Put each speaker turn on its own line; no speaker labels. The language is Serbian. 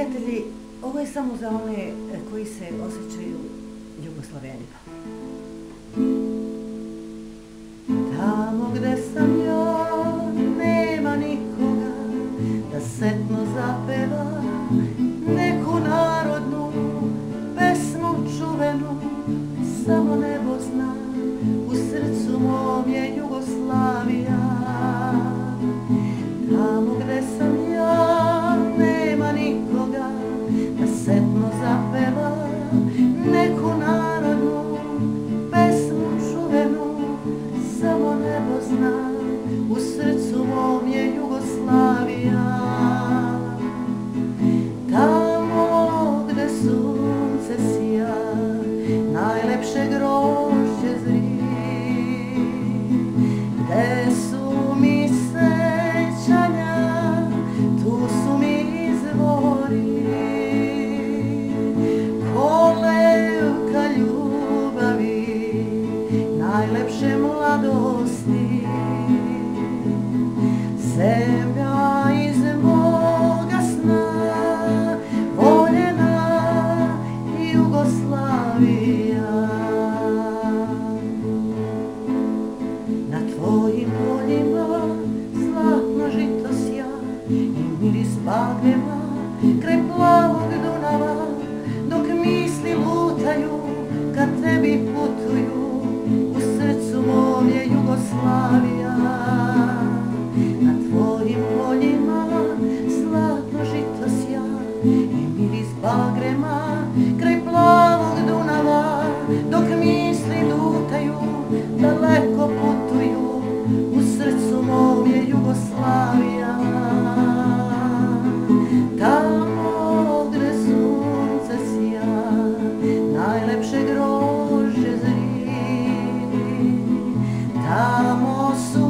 prijatelji, ovo je samo za one e, koji se osjećaju Jugoslavenima. Tamo gde sam ja, nema nikoga da setno zapeva neku narodnu pesmu čuvenu, samo nebo zna, u srcu mom je Jugoslavija. Najlepše grožđe zri, gde su mi sećanja, tu su mi izvori. Kolevka ljubavi, najlepše mladosti, zemlja plavog Dunava, dok misli lutaju kad tebi putuju, u srcu mom je Jugoslavija. Na tvojim poljima zlatno žito sja i miris bagrema najlepše